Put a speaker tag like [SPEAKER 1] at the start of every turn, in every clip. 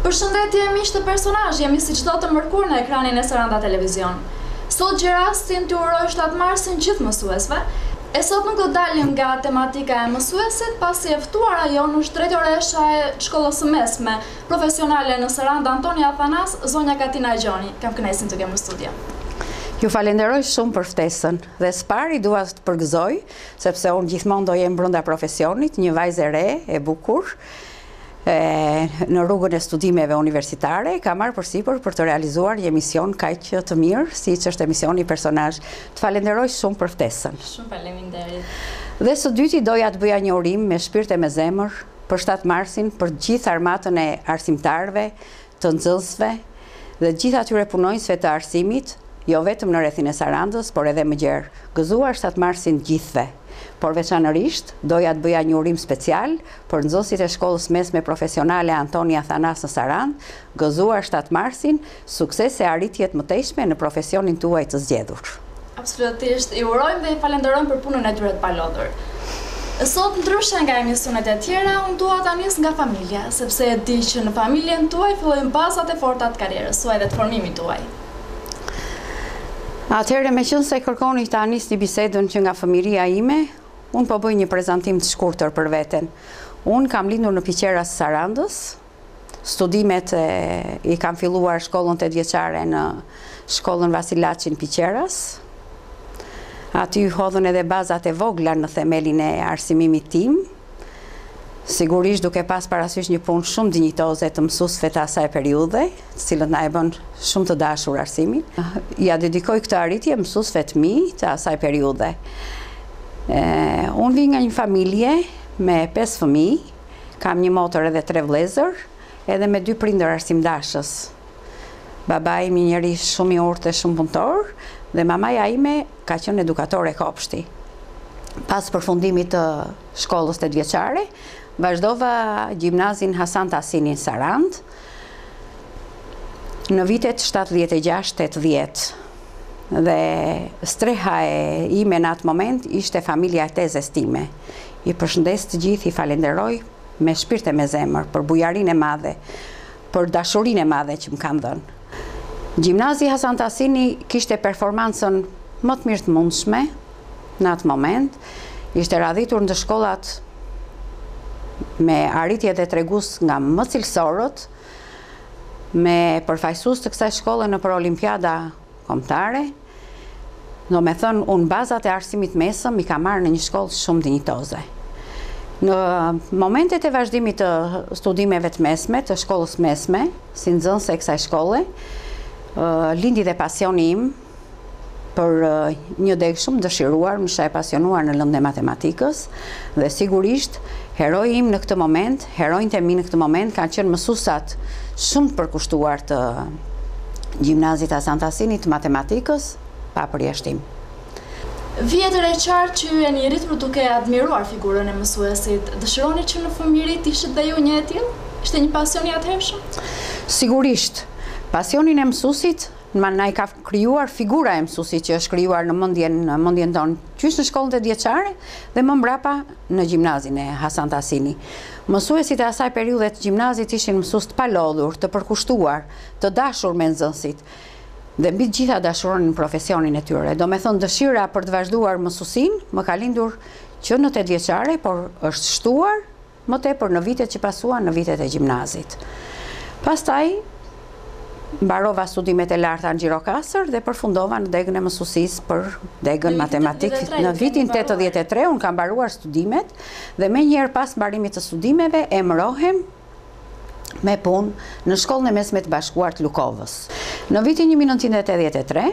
[SPEAKER 1] Përshëndetje miq të personazh, jemi si çdo të mërkur në ekranin e Saranda Televizion. Sot gjej rastin t'i uroj 7 marsin gjithë mësuesve. E sot nuk do dalim nga tematika e mësuesit, pasi e ftuara jonë është drejtoresha e shkollës së mesme profesionale në Saranda Antoni Athanas, zonja Katina Gjoni. Kam kënaqësinë të kem në studio.
[SPEAKER 2] Ju falenderoj shumë për ftesën dhe së pari dua të përgëzoj sepse unë gjithmonë do jem brenda profesionit, një vajzë e re, e bukur, në rrugën e studimeve universitare, ka marrë përsipër për të realizuar një emision kaq të mirë, siç është emisioni personazh. Të falenderoj shumë për ftesën.
[SPEAKER 1] Shumë faleminderit.
[SPEAKER 2] Dhe së dyti doja të bëja një urim me shpirt e me zemër për 7 marsin, për gjithë armatën e arsimtarëve, të nxënësve dhe të gjithë atyre punonjësve të arsimit, jo vetëm në rrethin e Sarandës, por edhe më gjerë. Gëzuar shtatë marsin gjithëve! Por veçanërisht, doja të bëja një urim special për nxënësit e Shkollës Mesme Profesionale Antoni Athanas në Sarandë, Gëzuar shtatë marsin, suksese e arritje të mëtejshme në profesionin tuaj të zgjedhur!
[SPEAKER 1] Absolutisht, i urojmë dhe i falenderojmë për punën e tyre të palodhur. Sot ndryshe nga emisionet e tjera, unë dua ta nis nga familja, sepse e di që në familjen tuaj fillojnë bazat e forta të karrierës tuaj dhe të formimit tuaj.
[SPEAKER 2] Atëherë, meqenëse kërkoni ta nisni bisedën që nga fëmijëria ime, unë po bëj një prezantim të shkurtër për veten. Unë kam lindur në Piqeras të Sarandës, Studimet i kam filluar shkollën tetë vjeçare në shkollën Vasil Laçi në Piqeras. Aty hodhën edhe bazat e vogla në themelin e arsimimit tim, sigurisht duke pas parasysh një punë shumë dinjitoze të mësuesve të asaj periudhe, të cilët na e bënë shumë të dashur arsimin. Ia dedikoj këtë arritje mësuesve të mi të asaj periudhe. Unë vij nga një familje me pesë fëmijë, Kam një motër edhe tre vëllezër, edhe me dy prindër arsimdashës. Babai im një njeri shumë i urtë dhe shumë punëtor dhe mamaja ime ka qenë edukatore kopshti. Pas përfundimit të shkollës tetëvjeçare, vazhdova gjimnazin Hasan Tahsini në Sarandë në vitet shtatëdhjetë e gjashtë, tetëdhjetë. Dhe streha e ime në atë moment ishte familja e tezes time. I përshëndes të gjithë, i falenderoj me shpirt e me zemër për bujarinë e madhe, për dashurinë e madhe që më kanë dhënë. Gjimnazi Hasan Tahsini kishte performancën më të mirë të mundshme në atë moment, ishte radhitur ndër shkollat me arritje dhe tregues nga më cilësorët, me përfaqësues të kësaj shkolle nëpër olimpiada Kombëtare, domethënë unë bazat e arsimit të mesëm i kam marrë në një shkollë shumë dinjitoze. Në momentet e vazhdimit të studimeve të mesme, të shkollës mesme, si nxënëse e kësaj shkolle, lindi dhe pasioni im për një degë shumë dëshiruar, isha e pasionuar në lëndën e matematikës, dhe sigurisht, heroi im në këtë moment, Heronjtë e mi në këtë moment kanë qenë mësuesat shumë të përkushtuar të Gjimnazit Hasan Tahsini të Matematikës, pa përjashtim.
[SPEAKER 1] Pra është e qartë që ju jeni rritur duke e admiruar figurën e mësuesit. Dëshironit që në fëmijëri të ishit dhe ju një e tillë? Ishte një pasion i atëhershëm?
[SPEAKER 2] Sigurisht. Pasionin e mësuesit na i ka krijuar figura e mësuesit që është krijuar në mendjen tonë, qysh në shkollën tetëvjeçare dhe më mbrapa në gjimnazin e Hasan Tahsini. Mësuesit e asaj periudhe të gjimnazit ishin mësues të palodhur, të përkushtuar, të dashur me nxënësit dhe mbi të gjitha dashuronin profesionin e tyre. Domethënë dëshira për të vazhduar mësusinë më ka lindur që në tetëvjeçare, por është shtuar më tepër në vitet që pasuan në vitet e gjimnazit. Pastaj, Mbarova studimet e larta në Gjirokastër dhe përfundova në degën e mësusisë për degën matematikë. Në vitin 83 unë kam mbaruar studimet dhe menjëherë pas mbarimit të studimeve emërohem me punë në shkollën e mesme të bashkuar të Lukovës. Në vitin 1983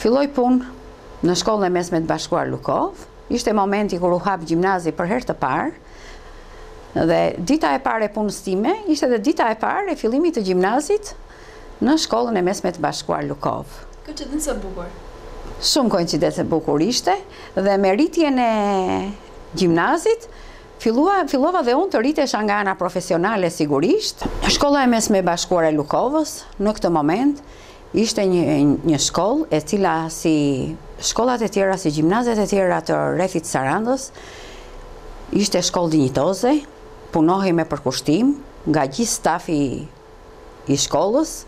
[SPEAKER 2] filloj punë në shkollën e mesme të bashkuar Lukovë, Ishte momenti kur u hap gjimnazi për herë të parë dhe dita e parë e punës time ishte dhe dita e parë e fillimit të gjimnazit në Shkollën e Mesme të Bashkuar Lukovë.
[SPEAKER 1] Koincidencë e bukur.
[SPEAKER 2] Shumë koincidencë e bukur ishte dhe me rritjen e gjimnazit fillua fillova dhe unë të rritesha nga ana profesionale sigurisht. Shkolla e Mesme e Bashkuar e Lukovës në këtë moment Ishte një një shkollë e cila si shkollat e tjera, si gjimnazet e tjera të rrethit të Sarandës, ishte shkollë dinjitoze, punohej me përkushtim nga gjithë stafi i shkollës,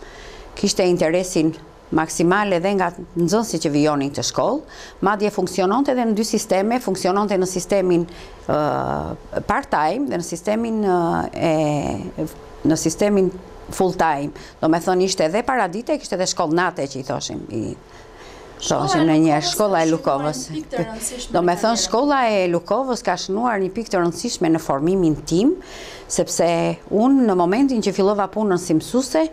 [SPEAKER 2] kishte interesim maksimal edhe nga nxënësit që vijonin këtë shkollë, madje funksiononte edhe në dy sisteme, funksiononte në sistemin part-time dhe në sistemin e në sistemin full-time, Domethënë ishte dhe paradite, kishte dhe shkollë nate që i thoshim. I thoshim ne, shkolla e Lukovës. Domethënë shkolla e Lukovës ka shënuar një pikë të rëndësishme në formimin tim, sepse unë në momentin që fillova punën si mësuse,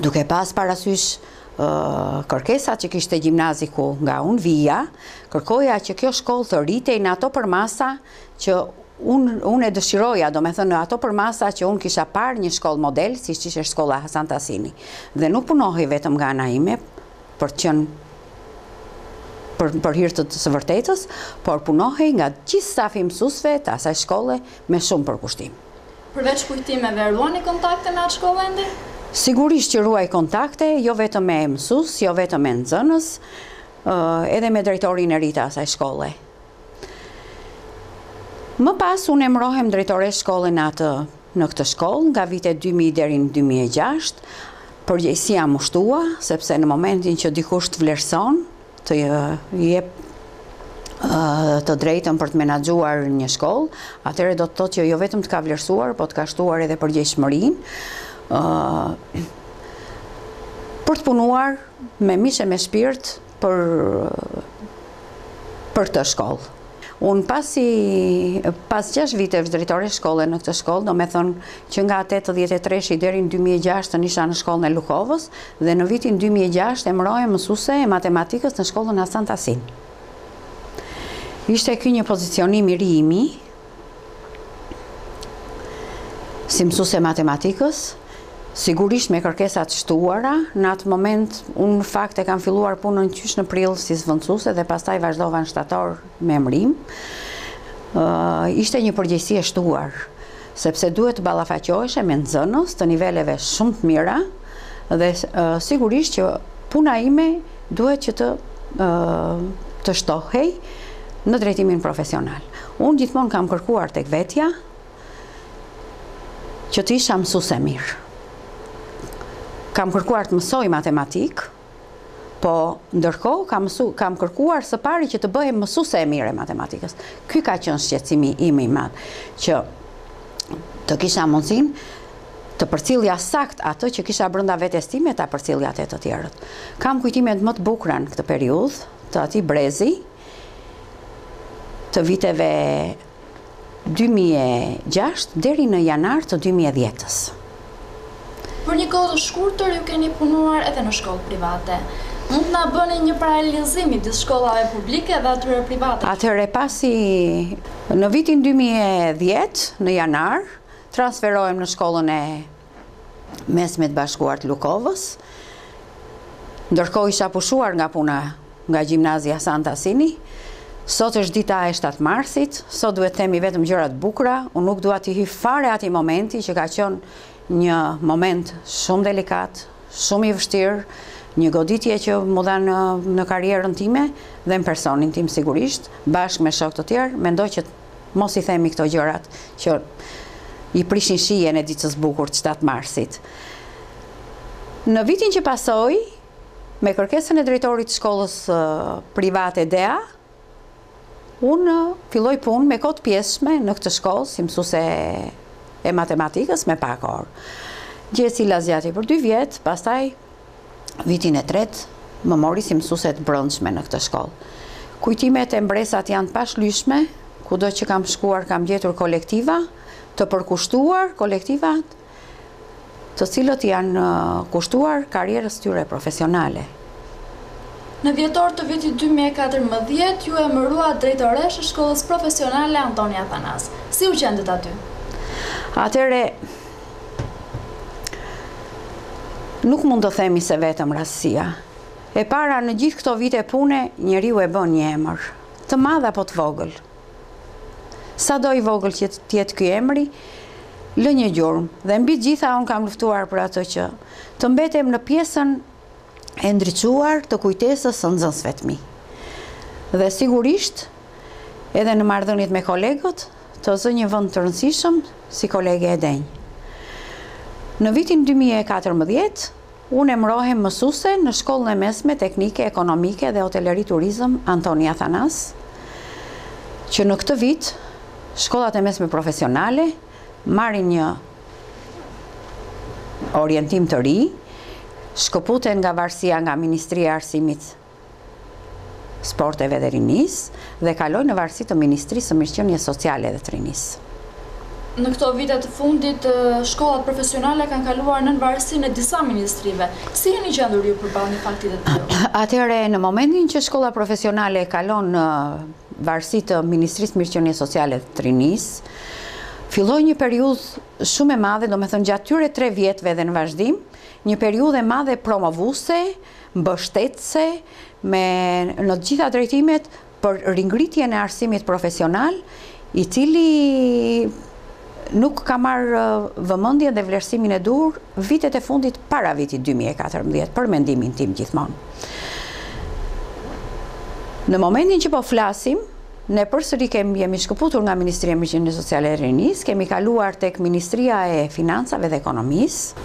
[SPEAKER 2] duke pas parasysh kërkesat që kishte gjimnazi ku nga unë vija, kërkoja që kjo shkollë të rritej në ato përmasa, që unë unë e dëshiroja, domethënë në ato përmasa që unë kisha parë një shkollë model, siç ishte shkolla Hasan Tahsini. Dhe nuk punohej vetëm nga ana ime, për të qënë për, për hirë të së vërtetës, por punohej nga gjithë stafi i mësusve të asaj shkolle me shumë përkushtim.
[SPEAKER 1] Përveç kujtimeve, ruani kontakte me atë shkollë ende?
[SPEAKER 2] Sigurisht që ruaj kontakte, jo vetëm me mësus, jo vetëm me nxënës, edhe me drejtorin e ri të asaj shkolle. Më pas unë emërohem drejtore shkolle në atë në këtë shkollë nga vitet dy mijë deri në dy mijë e gjashtë, përgjegjësia m'u shtua, sepse në momentin që dikush të vlerëson, të jep të drejtën për të menaxhuar një shkollë, atëherë do të thotë që jo vetëm të ka vlerësuar, po të ka shtuar edhe përgjegjshmërinë për të punuar me mish e me shpirt për për këtë shkollë. Unë pasi, pas 6 vitesh drejtore shkolle në këtë shkollë, domethënë që nga 83-shi deri në 2006-ën isha në shkollën e Lukovës, dhe në vitin 2006 emërohem mësuse e matematikës në shkollën Hasan Tahsin. Ishte ky një pozicionim i ri i imi, si mësuse e matematikës, sigurisht me kërkesa të shtuara, në atë moment unë në fakt e kam filluar punën qysh në prill si zvëndësuse dhe pastaj vazhdova në shtator me emërim, uh, ishte një përgjegjësi e shtuar, sepse duhet të ballafaqoheshe me nxënës të niveleve shumë të mira dhe uh, sigurisht që puna ime duhet që të uh, të shtohej në drejtimin profesional. Unë gjithmonë kam kërkuar tek vetja që të isha mësuese e mirë. Kam kërkuar të mësoj matematikë, po ndërkohë kam mësu, kam kërkuar së pari që të bëhem mësuese e mirë e matematikës. Ky ka qenë shqetësimi im i madh që të kisha mundësinë të përcillja saktë atë që kisha brënda vetes time ta përcillja te të tjerët. Kam kujtimet më të bukura në këtë periudhë të atij brezi, të viteve dy mijë e gjashtë deri në janar të dy mijë e dhjetës.
[SPEAKER 1] Për një kohë të shkurtër ju keni punuar edhe në shkollë private. Mund të na bëni një paralelizim midis shkollave publike dhe atyre private?
[SPEAKER 2] Atëherë pasi në vitin dy mijë e dhjetë, në janar, transferohem në shkollën e mesme të Bashkuar të Lukovës. Ndërkohë isha pushuar nga puna nga gjimnazi Hasan Tahsini. Sot është dita e 7 marsit, sot duhet të themi vetëm gjëra të bukura, unë nuk dua t'i hyj fare atij momenti që ka qenë një moment shumë delikat, shumë i vështirë, një goditje që m'u dha në, në karrierën time dhe në personin tim sigurisht, bashkë me shokë të tjerë, mendoj që Mos i themi këto gjërat që i prishin shijen e ditës së bukur të shtatë marsit. Në vitin që pasoi, me kërkesën e drejtorit të shkollës private DEA, unë filloj punë me kohë të pjesshme në këtë shkollë si mësuese e matematikës me pak orë. Gjë e cila zgjati për dy vjet, pastaj vitin e tretë, më mori si mësuese të brendshme në këtë shkollë. Kujtimet e mbresat janë të pashlyeshme, kudo që kam shkuar kam gjetur kolektiva të përkushtuar, kolektiva të cilët janë uh, kushtuar karrierës tyre profesionale.
[SPEAKER 1] Në dhjetor të vitit 2014, ju emëroheni drejtoreshë e shkollës profesionale Antoni Athanas. Si u gjendët aty?
[SPEAKER 2] Atëherë, Nuk mund të themi se vetëm rastësia. E para, në gjithë këto vite pune, njeriu e bën një emër, të madh apo të vogël. Sado i vogël që të jetë ky emri, lë një gjurmë dhe mbi të gjitha unë kam luftuar për atë që të mbetem në pjesën e ndriçuar të kujtesës së nxënësve të mi. Dhe sigurisht, edhe në marrëdhëniet me kolegët, të zë një vend të rëndësishëm si kolege e denjë. Në vitin dy mijë e katërmbëdhjetë, unë emërohem mësuese në Shkollën e Mesme Teknike Ekonomike dhe Hoteleri Turizëm Antoni Athanas, që në këtë vit shkollat e mesme profesionale marrin një orientim të ri, shkëputen nga varësia nga Ministria e Arsimit, Sporteve dhe Rinisë dhe kalojnë në varësi të Ministrisë së Mirëqenies Sociale dhe të Rinisë.
[SPEAKER 1] Në këto vite të fundit, shkollat profesionale kanë kaluar nën varësinë e disa ministrive. Si jeni gjendur ju përballë një fakti të tillë?
[SPEAKER 2] Atëherë, në momentin që shkolla profesionale kalon në varësi të Ministrisë Mirëqenies Sociale dhe të Rinisë, filloi një periudhë shumë e madhe, domethënë gjatë këtyre tre vjetëve dhe në vazhdim, një periudhë e madhe promovuese, mbështetëse me në të gjitha drejtimet për ringritjen e arsimit profesional, i cili nuk ka marrë vëmendjen dhe vlerësimin e duhur vitet e fundit para vitit dy mijë e katërmbëdhjetë, për mendimin tim gjithmonë. Në momentin që po flasim, ne përsëri kemi jemi shkëputur nga Ministria e Mirëqenies Sociale dhe Rinisë, kemi kaluar tek Ministria e Financave dhe Ekonomisë,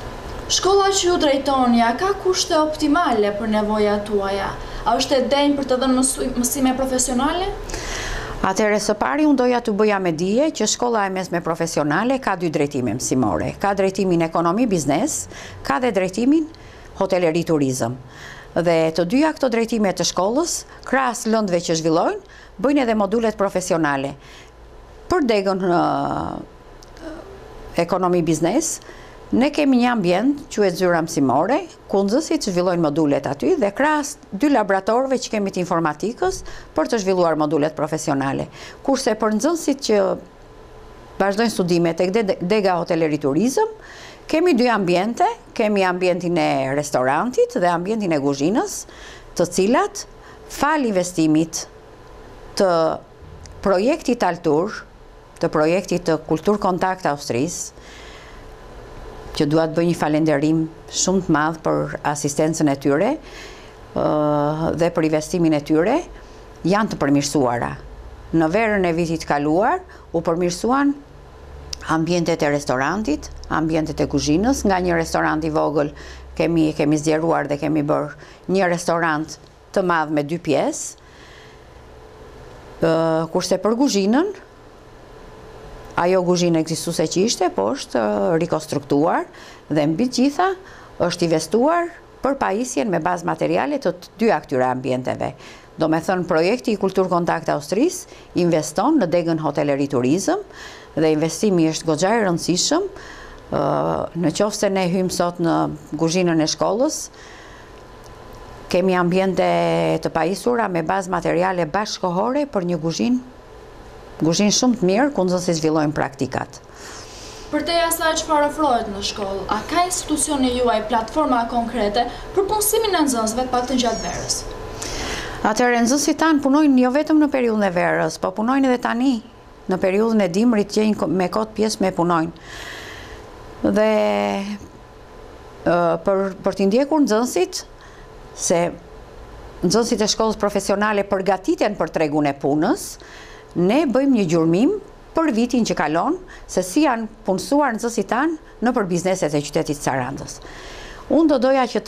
[SPEAKER 1] Shkolla që ju drejtoni a ka kushte optimale për nevojat tuaja? A është e denjë për të dhënë mësime profesionale?
[SPEAKER 2] Atëherë së pari unë doja t'ju bëja me dije që shkolla e mesme profesionale ka dy drejtime mësimore, ka drejtimin ekonomi biznes, ka dhe drejtimin hoteleri turizëm. Dhe të dyja këto drejtime të shkollës, krahas lëndëve që zhvillojnë, bëjnë edhe modulet profesionale, për degën ekonomi biznes, Ne kemi një ambient, quhet zyra mësimore, ku nxënësit zhvillojnë modulet aty dhe krahas dy laboratorëve që kemi të informatikës për të zhvilluar modulet profesionale. Kurse për nxënësit që vazhdojnë studimet tek Dega Hoteleri Turizëm, kemi dy ambjente, kemi ambjentin e restorantit dhe ambjentin e kuzhinës, të cilat falë investimit të projektit Altur, të projektit të Kulturkontakt Austrisë, që dua të bëj një falenderim shumë të madh për asistencën e tyre dhe për investimin e tyre, janë të përmirësuara. Në verën e vitit kaluar u përmirësuan ambientet e restorantit, ambientet e kuzhinës, nga një restorant i vogël kemi kemi zgjeruar dhe kemi bërë një restorant të madh me dy pjesë, kurse për guzhinën, ajo guzhinë ekzistuse që ishte, po është rikonstruktuar dhe mbi të gjitha është investuar për pajisjen me bazë materiale të të dyja këtyre ambienteve. Domethënë, projekti i Kultur Kontakt Austrisë investon në degën hoteleri turizëm dhe investimi është goxha i rëndësishëm në qoftë se ne hyjmë sot në guzhinën e shkollës, Kemi ambiente të pajisura me bazë materiale bashkëkohore për një guzhinë guzhinë shumë të mirë ku nxënësit zhvillojnë praktikat.
[SPEAKER 1] Përtej asaj çfarë ofrohet në shkollë, a ka institucioni juaj platforma konkrete për punësimin e nxënësve të paktën gjatë verës?
[SPEAKER 2] Atëherë nxënësit tanë punojnë jo vetëm në periudhën e verës, po punojnë edhe tani në periudhën e dimrit gjejnë me kohë të pjesme punojnë dhe për t'i ndjekur nxënësit se nxënësit e shkollës profesionale përgatiten për tregun e punës, ne bëjmë një gjurmim për vitin që kalon se si janë punësuar nxënësit tanë nëpër bizneset e qytetit të Sarandës. Unë do doja që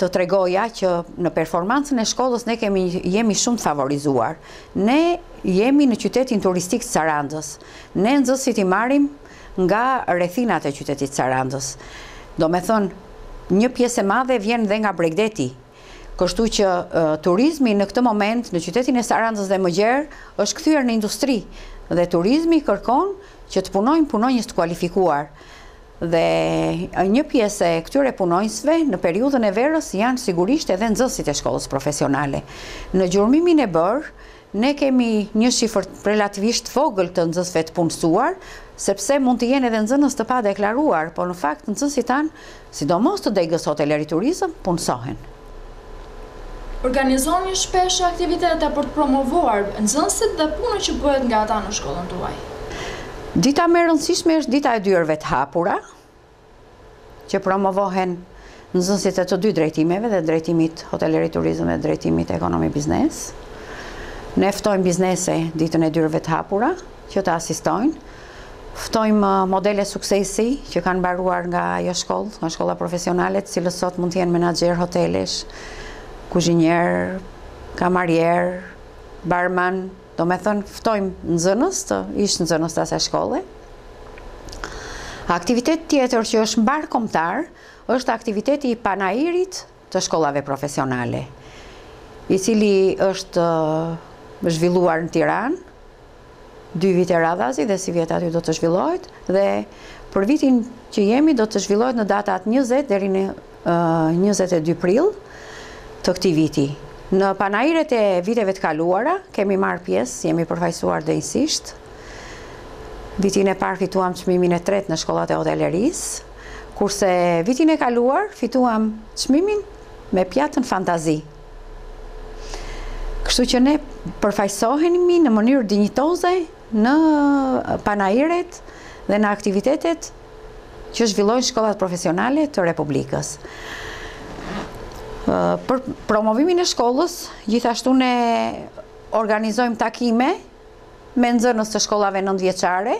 [SPEAKER 2] të tregoja që në performancën e shkollës ne kemi, jemi shumë të favorizuar. Ne jemi në qytetin turistik të Sarandës. Ne nxënësit i marrim Nga rrethinat e qytetit të Sarandës. Domethënë, një pjesë e madhe vjen dhe nga bregdeti. Kështu që turizmi në këtë moment në qytetin e Sarandës dhe më gjerë është kthyer në industri dhe turizmi kërkon që të punojnë punonjës të kualifikuar. Dhe një pjesë e këtyre punonjësve në periudhën e verës janë sigurisht edhe nxënësit e shkollës profesionale. Në gjurmimin e bërë Ne kemi një shifër relativisht të vogël të nxënësve të punësuar, sepse mund të jenë edhe nxënës të padeklaruar, por në fakt nxënësit tanë, sidomos të degës hoteleri turizëm, punësohen.
[SPEAKER 1] Organizoni shpesh aktivitete për të promovuar nxënësit dhe punën që bëhet nga ata në shkollën tuaj?
[SPEAKER 2] Dita më e rëndësishme është dita e dyerve të hapura, që promovohen nxënësit e të dy drejtimeve dhe drejtimit hoteleri turizëm dhe drejtimit ekonomi biznes. Ne ftojmë biznese ditën e dyerve të hapura që të asistojnë. Ftojmë uh, modele suksesi që kanë mbaruar nga ajo shkollë, nga shkolla profesionale, të cilët sot mund të jenë menaxher hotelesh, kuzhinier, kamarier, barman, Domethënë, ftojmë nxënës të ish nxënës të asaj shkolle. Aktivitet tjetër që është mbarëkombëtar, është aktiviteti i panairit të shkollave profesionale, i cili është zhvilluar në Tiranë, dy vite radhazi dhe sivjet aty do të zhvillohet, dhe për vitin që jemi do të zhvillohet në datat 20 deri në njëzet e dy prill të këtij viti. Në panairet e viteve të kaluara kemi marrë pjesë, jemi përfaqësuar denjësisht. Vitin e parë fituam çmimin e tretë në shkollat e hotelerisë, kurse vitin e kaluar fituam çmimin me pjatën fantazi. Kështu që ne përfaqësohemi në mënyrë dinjitoze në panairet dhe në aktivitetet që zhvillojnë shkollat profesionale të Republikës. Për promovimin e shkollës, gjithashtu ne organizojmë takime me nxënës të shkollave nëntëvjeçare,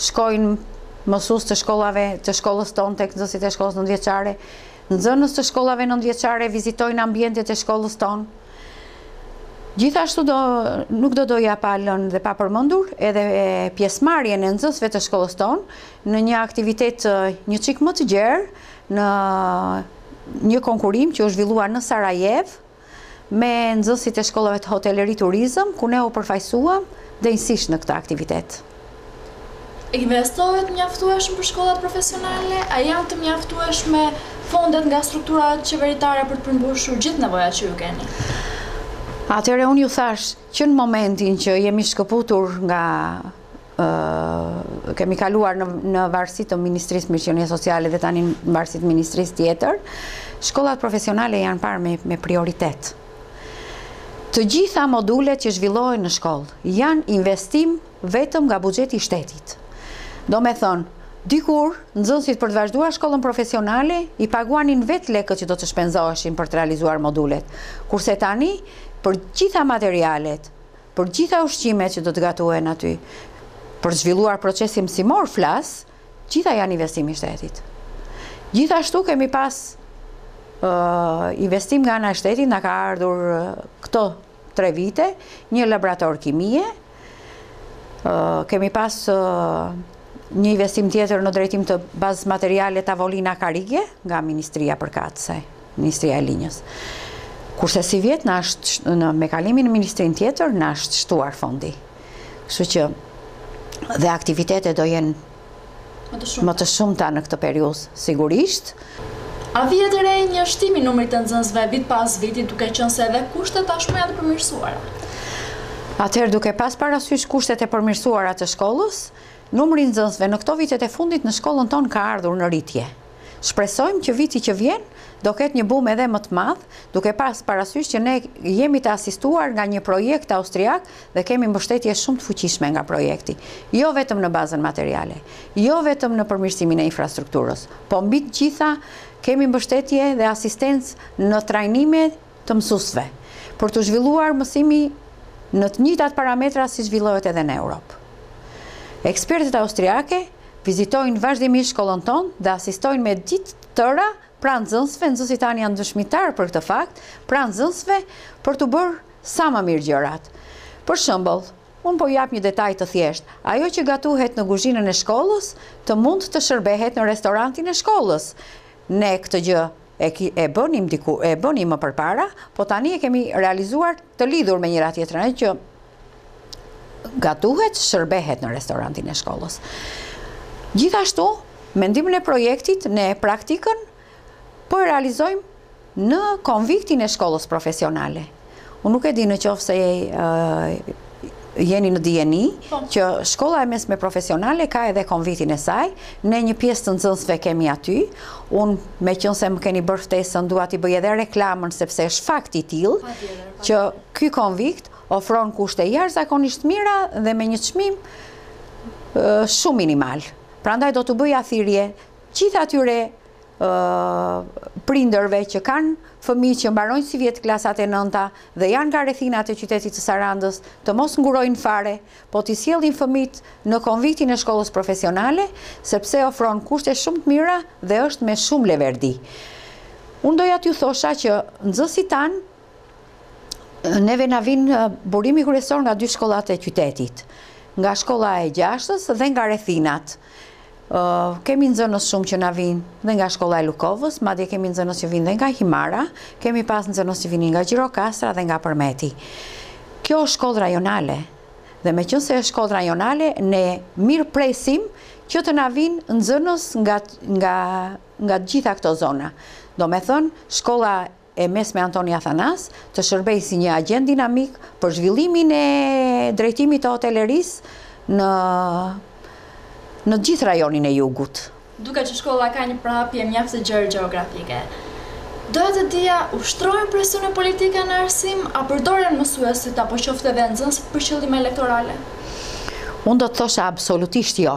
[SPEAKER 2] shkojnë mësues të shkollave të shkollës tonë tek nxënësit e shkollës nëntëvjeçare, Nxënës të shkollave nëntëvjeçare vizitojnë ambientet e shkollës tonë. Gjithashtu nuk do doja pa lënë dhe pa përmendur edhe pjesëmarrjen e nxënësve të shkollës tonë në një aktivitet një çik më të gjerë në një konkurrim që u zhvillua në Sarajevë, me nxënësit e shkollave të Hoteleri Turizëm, ku ne u përfaqësuam denjësisht në këtë aktivitet.
[SPEAKER 1] Investohet mjaftueshëm për shkollat profesionale? A janë të mjaftueshme fondet nga strukturat qeveritare për të përmbushur gjithë nevojat që ju keni?
[SPEAKER 2] Atëherë unë ju thashë që në momentin që jemi shkëputur nga kemi kaluar në varësi të Ministrisë të Mirëqenies Sociale dhe tani në varësi të Ministrisë tjetër, shkollat profesionale janë parë me, me prioritet. Të gjitha modulet që zhvillohen në shkollë janë investim vetëm nga buxheti i shtetit. Domethënë, dikur, nxënësit për të vazhduar shkollën profesionale, i paguanin vetë lekët që do të shpenzoheshin për të realizuar modulet. Kurse tani, për të gjitha materialet, Për të gjitha ushqimet që do të gatuhen aty, për të zhvilluar procesin mësimor flas, të gjitha janë investim i shtetit. Gjithashtu kemi pas investim nga ana e shtetit, na ka ardhur këto tre vite, një laborator kimie, kemi pas një investim tjetër në drejtim të bazës materiale tavolina karrige nga Ministria përkatëse. Ministria e linjës. Kurse sivjet na është në me kalimin në ministrinë tjetër na është shtuar fondi. Kështu që dhe aktivitetet do jenë më të shumta, më të shumta në këtë periudhë sigurisht.
[SPEAKER 1] A vihet re një shtim i numrit të nxënësve vit pas viti duke qenë se edhe kushtet tashmë janë të përmirësuara?
[SPEAKER 2] Atëherë duke pas parasysh kushtet e përmirësuara të shkollës, numri i nxënësve në këto vitet e fundit në shkollën tonë ka ardhur në rritje. Shpresojmë që viti që vjen do ketë një bum edhe më të madh, duke pas parasysh që ne jemi të asistuar nga një projekt austriak dhe kemi mbështetje shumë të fuqishme nga projekti. Jo vetëm në bazën materiale, jo vetëm në përmirësimin e infrastrukturës, po mbi të gjitha kemi mbështetje dhe asistencë në trajnime të mësuesve, për t'u zhvilluar mësimi në të njëjtat parametra siç zhvillohet edhe në Europë. Ekspertet austriake vizitojnë vazhdimisht shkollën tonë dhe asistojnë me ditë të tëra pranë nxënësve, nxënësit tanë janë dëshmitarë për këtë fakt, pranë nxënësve për t'u bërë sa më mirë gjërat. Për shembull, unë po jap një detaj të thjeshtë, ajo që gatuhet në guzhinën e shkollës të mund të shërbehet në restorantin e shkollës, Ne këtë gjë e bënim diku, e bënim më përpara, po tani e kemi realizuar të lidhur me njëra-tjetrën, që gatuhet, shërbehet në restorantin e shkollës. Gjithashtu, me ndihmën e projektit ne praktikën po e realizojmë në konviktin e shkollës profesionale. Unë nuk e di në qoftë se jeni në dijeni, po. që shkolla e mesme profesionale ka edhe konviktin e saj, ne një pjesë të nxënësve kemi aty, unë meqenëse më keni bërë ftesën, dua t'i bëj edhe reklamën, sepse është fakt i tillë, po. që ky konvikt ofron kushte jashtëzakonisht të mira dhe me një çmim shumë minimal. Prandaj do t'u bëja thirje gjithë atyre prindërve që kanë fëmijë që mbarojnë sivjet klasat e nënta dhe janë nga rrethinat e qytetit të Sarandës të mos ngurojnë fare, po t'i sjellin fëmijët në konviktin e shkollës profesionale, sepse ofron kushte shumë të mira dhe është me shumë leverdi. Unë doja t'ju thosha që nxënësit tanë neve na vijnë burimi kryesor nga dy shkollat e qytetit, nga shkolla e Gjashtës dhe nga rrethinat. Kemi nxënës shumë që na vijnë dhe nga shkolla e Lukovës, madje kemi nxënës që vijnë dhe nga Himara, kemi pas nxënës që vinin nga Gjirokastra dhe nga Përmeti. Kjo është shkollë rajonale, dhe meqenëse është shkollë rajonale, ne mirëpresim që të na vijnë nxënës nga, nga, nga të gjitha këto zona. Domethënë, shkolla e mesme Antoni Athanas, të shërbejë si një agjent dinamik për zhvillimin e drejtimit të hotelerisë në në gjithë rajonin e Jugut.
[SPEAKER 1] Duket që shkolla ka një përhapje mjaft të gjerë gjeografike. Doja të dija, ushtrohen presione politike në arsim, a përdoren mësuesit apo qoftë edhe nxënësit për qëllime elektorale?
[SPEAKER 2] Unë do të thosha absolutisht jo.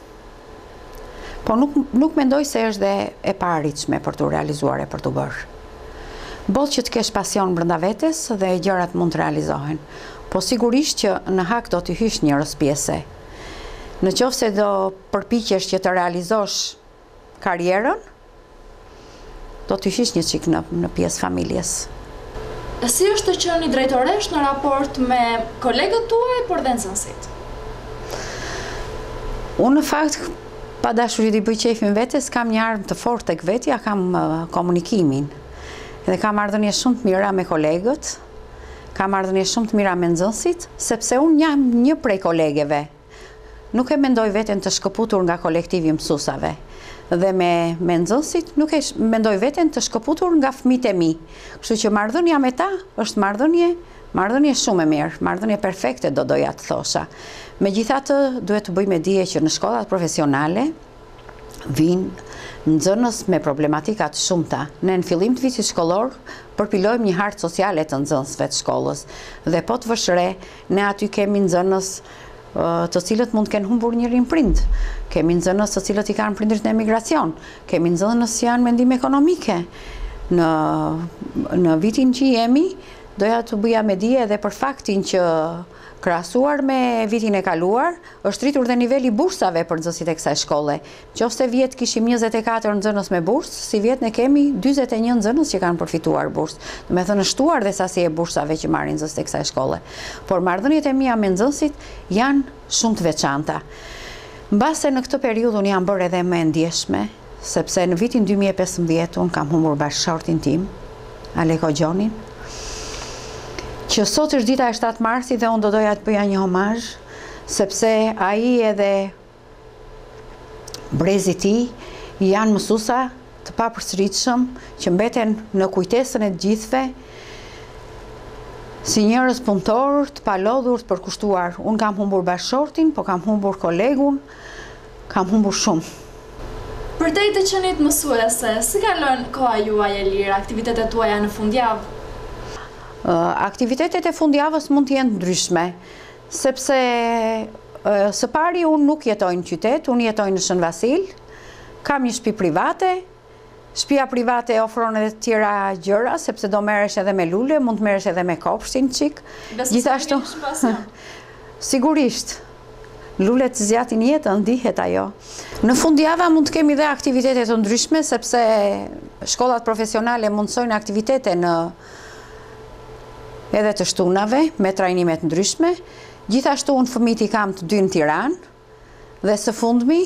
[SPEAKER 2] Po nuk nuk mendoj se është dhe e paarritshme për t'u realizuar e për t'u bërë. Boll që të kesh pasion brenda vetes dhe gjërat mund të realizohen. Po sigurisht që në hak do t'i hysh njërës pjese. Në qoftë se do përpiqesh që të realizosh karrierën, Do t'i hysh një çik në pjesë familjes.
[SPEAKER 1] Si është të qenit drejtoreshë në raport me kolegët tuaj por dhe nxënësit?
[SPEAKER 2] Unë në fakt pa dashur t'i bëj qejfin vetes kam një armë të fortë tek vetja kam komunikimin. Dhe kam marrëdhënie shumë të mira me kolegët, kam marrëdhënie shumë të mira me nxënësit, sepse unë jam një prej kolegeve. Nuk e mendoj veten të shkëputur nga kolektivi i mësuesve dhe me me nxënësit, nuk e mendoj veten të shkëputur nga fëmijët e mi. Kështu që marrëdhënia me ta është marrëdhënie, marrëdhënie shumë e mirë, marrëdhënie perfekte do doja të thosha. Megjithatë, duhet të bëj me dije që në shkollat profesionale vijnë nxënës me problematika të shumta. Ne në fillim të vitit shkollor përpilojmë një hartë sociale të nxënësve të shkollës dhe po të vësh re Ne aty kemi nxënës të cilët mund të kenë humbur njërin prind. Kemi nxënës të cilët i kanë prindërit në emigracion. Kemi nxënës që janë me ndihmë ekonomike. Në, në vitin që jemi, doja të bëja me dije edhe për faktin që krahasuar me vitin e kaluar, është rritur dhe niveli i bursave për nxënësit e kësaj shkolle. Qoftë se vjet kishim njëzet e katër nxënës me bursë, sivjet ne kemi dyzet e një nxënës që kanë përfituar bursë. Domethënë është shtuar dhe sasia e bursave që marrin nxënësit e kësaj shkolle. Por marrëdhëniet e mia me nxënësit janë shumë të veçanta. Mbase në këtë periudhë unë jam bërë edhe më e ndjeshme, sepse në vitin dy mijë e pesëmbëdhjetë unë kam humbur bashkëshortin tim, Aleko Gjonin, që sot është dita e 7 marsit dhe unë do doja të bëja një homazh, sepse ai edhe brezi i tij janë mësusa të papërsëritshëm që mbeten në kujtesën e të gjithëve si njerëz punëtorë të palodhur, të përkushtuar. Unë kam humbur bashkëshortin, po kam humbur kolegun, kam humbur shumë.
[SPEAKER 1] Përtej të qenit mësuese, si kalon koha juaj e lirë, aktivitetet tuaja në fundjavë?
[SPEAKER 2] Aktivitetet e fundjavës mund të jenë të ndryshme, Sepse së pari unë nuk jetoj në qytet, unë jetoj në Shën Vasil, kam një shpi private, shpia private ofron edhe të tjera gjëra, sepse do merresh edhe me lule, mund të merresh edhe me kopshtin çik.
[SPEAKER 1] Gjithashtu
[SPEAKER 2] Sigurisht. Lulet të zgjatin jetën, dihet ajo. Në fundjava mund të kemi dhe aktivitete të ndryshme sepse shkollat profesionale mundësojnë aktivitete në edhe të shtunave, me trajnime të ndryshme. Gjithashtu unë fëmijët i kam të dy në Tiranë dhe së fundmi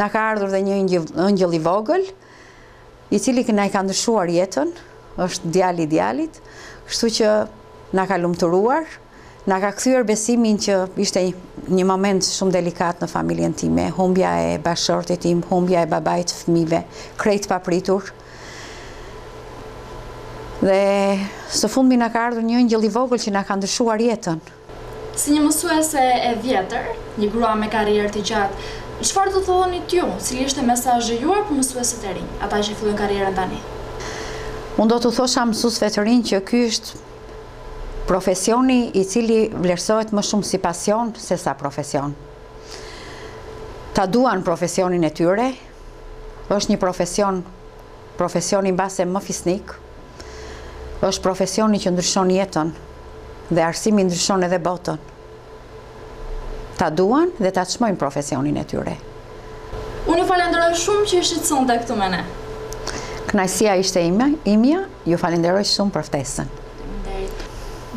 [SPEAKER 2] na ka ardhur dhe një ëngjëll i vogël, i cili që na i ka ndryshuar jetën, është djali i djalit, kështu që na ka lumturuar. Na ka kthyer besimin që ishte një moment shumë delikat në familjen time, humbja e bashkëshortit tim, humbja e babait të fëmijëve, krejt papritur. Dhe së fundmi na ka ardhur një ëngjëll i vogël që na ka ndryshuar jetën.
[SPEAKER 1] Si një mësuese e vjetër, një grua me karrierë të gjatë, çfarë do të thonit ju? Cili ishte mesazhi juaj për mësuesit e rinj, ata që fillojnë karrierën tani?
[SPEAKER 2] Unë do t'u thosha mësuesve të rinj që ky është Profesioni i cili vlerësohet më shumë si pasion se sa profesion. Ta duan profesionin e tyre, është një profesion, profesioni mbase më fisnik, është profesioni që ndryshon jetën dhe arsimi ndryshon edhe botën. ta duan dhe ta çmojnë profesionin e tyre.
[SPEAKER 1] Unë ju falenderoj shumë që ishit sonte këtu me ne.
[SPEAKER 2] Kënaqësia ishte imja, imja, ju falenderoj shumë për ftesën.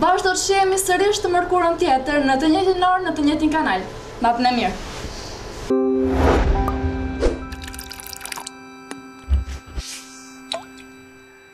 [SPEAKER 1] Bashkë do të shihemi sërish të mërkurën tjetër në të njëjtin orar në të njëjtin kanal. Natën e mirë.